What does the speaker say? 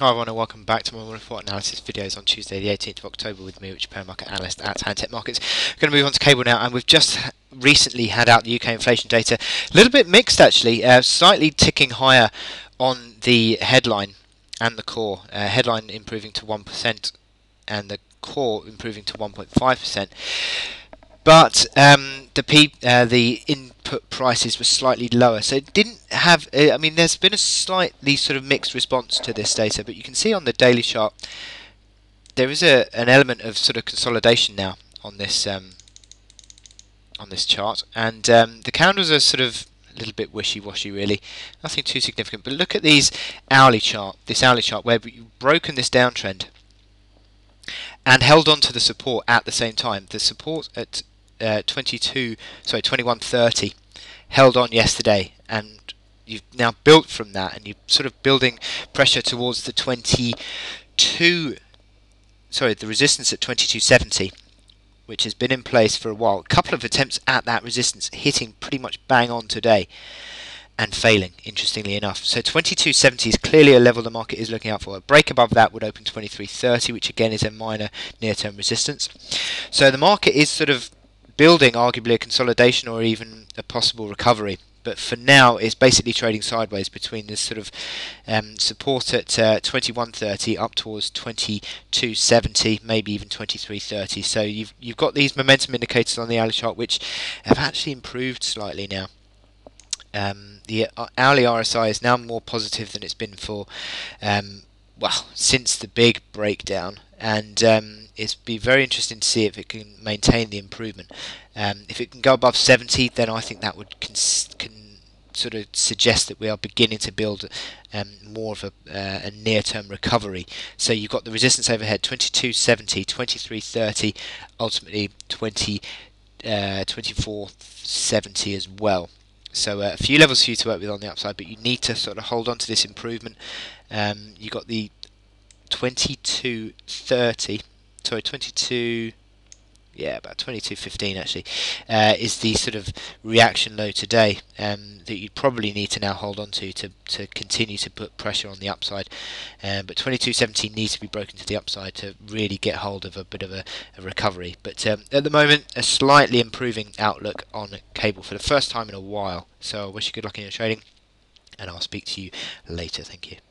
Hi everyone and welcome back to my morning report analysis videos on Tuesday the 18th of October with me, Richard Perry Market Analyst at Hantec Markets. We're going to move on to cable now and we've just recently had out the UK inflation data. A little bit mixed actually, uh, slightly ticking higher on the headline and the core. Uh, headline improving to 1% and the core improving to 1.5%. But um, the P, uh, the input prices were slightly lower, so it didn't have. Uh, I mean, there's been a slightly sort of mixed response to this data, but you can see on the daily chart there is a an element of sort of consolidation now on this um, on this chart, and um, the candles are sort of a little bit wishy-washy, really, nothing too significant. But look at these hourly chart, this hourly chart where you've broken this downtrend and held on to the support at the same time. The support at uh, 22, sorry, 21.30 held on yesterday, and you've now built from that, and you're sort of building pressure towards the 22, sorry, the resistance at 22.70, which has been in place for a while. A couple of attempts at that resistance, hitting pretty much bang on today and failing, interestingly enough. So 22.70 is clearly a level the market is looking out for. A break above that would open 23.30, which again is a minor near-term resistance. So the market is sort of building arguably a consolidation or even a possible recovery. But for now, it's basically trading sideways between this sort of um, support at uh, 21.30 up towards 22.70, maybe even 23.30. So you've you've got these momentum indicators on the hourly chart, which have actually improved slightly now. Um, the hourly RSI is now more positive than it's been for, um, well, since the big breakdown, and um, it's be very interesting to see if it can maintain the improvement. Um, if it can go above 70, then I think that would can sort of suggest that we are beginning to build um, more of a, uh, a near-term recovery. So you've got the resistance overhead 2270, 2330, ultimately 20, uh, 2470 as well. So uh, a few levels for you to work with on the upside, but you need to sort of hold on to this improvement. Um, you got the 2230 sorry, 22 yeah, about 22.15 actually, uh, is the sort of reaction low today um, that you probably need to now hold on to to, to continue to put pressure on the upside. Um, but 22.17 needs to be broken to the upside to really get hold of a bit of a, a recovery. But um, at the moment, a slightly improving outlook on cable for the first time in a while. So I wish you good luck in your trading, and I'll speak to you later. Thank you.